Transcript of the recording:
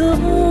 the moon.